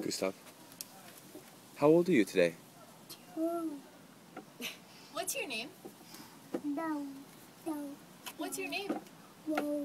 Gustav. How old are you today? Two. What's your name? No. No. What's your name? No.